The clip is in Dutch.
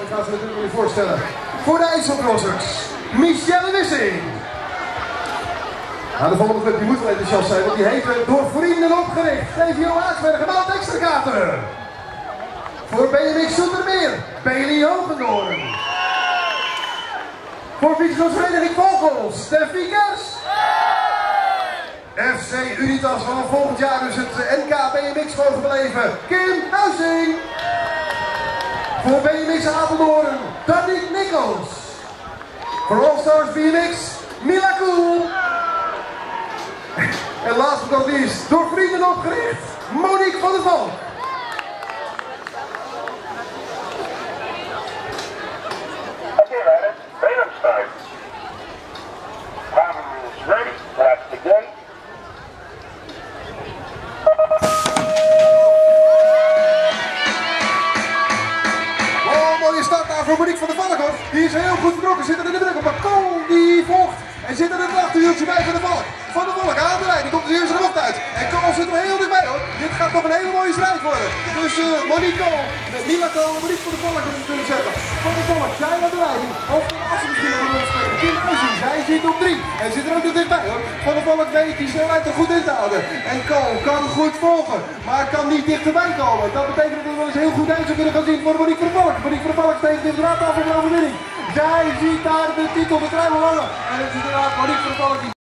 ik ga ze natuurlijk weer voorstellen. Voor de IJsselcrossers, Michelle Wissing. Nou, de volgende club die moet wel enthousiast zijn, want die heeft door vrienden opgericht. TVO Aaksbergen, Maand Extra Kater. Voor BMX Zoetermeer, Bailey Hogendoorn. Voor fietsvereniging Vogels, Steffi Kers. FC Unitas van volgend jaar dus het NK BMX mogen beleven. Kim Huizing. Voor BMX Apeldoorn, Danik Nikkels. Voor All Stars BMX, Mila Koel. En last but not least, door vrienden opgericht, Monique van der Valk. Okay, Lennon, Balaam start. Mooie start daar voor Monique van der Valk hoor. Die is heel goed vertrokken, zit er in de druk op. Maar Kool die volgt en zit er in het bij van de Valk. Van de Valk aan de lijn, die komt de eerste de bocht uit. En Kool zit er heel dichtbij hoor. Dit gaat nog een hele mooie strijd worden. Dus uh, Monique Kool, met Kool Monique van der Valk moet ik natuurlijk zeggen. Van der Valk, zij aan de leiding. Of de assen misschien nog wel spelen. Kim zij zit op drie. En zit er ook hoor. Van der Valk weet die snelheid er goed in te houden. En Kool kan goed volgen, maar kan niet dichterbij komen. Dat betekent dat we wel eens heel goed uit kunnen gaan zien voor Monique Valk. Monique van der Valk steekt inderdaad af de overwinning. Zij ziet daar de titel, de trui hangen. En het is inderdaad Monique van der Valk die